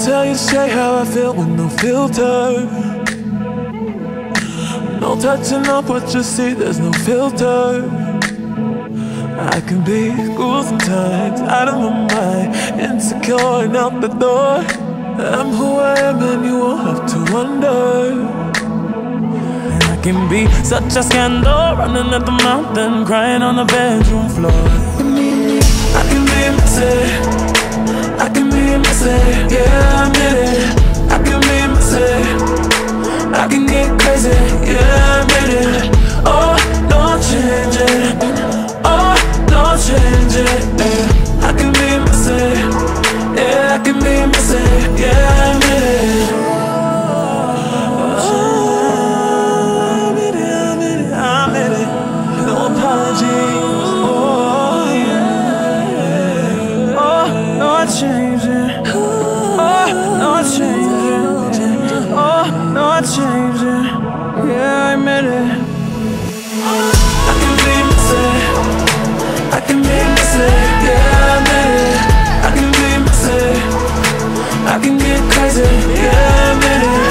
say how I feel with no filter. No touching up what you see, there's no filter. I can be cool sometimes, out of my mind, insecure and out the door. I'm who I am, and you won't have to wonder. And I can be such a scandal, running at the mountain, crying on the bedroom floor. I can be messy, I can be messy, yeah, I changed yeah, I admit it. I can be myself, I can be myself, yeah, I admit it. I can be myself, I can get crazy, yeah, I admit it.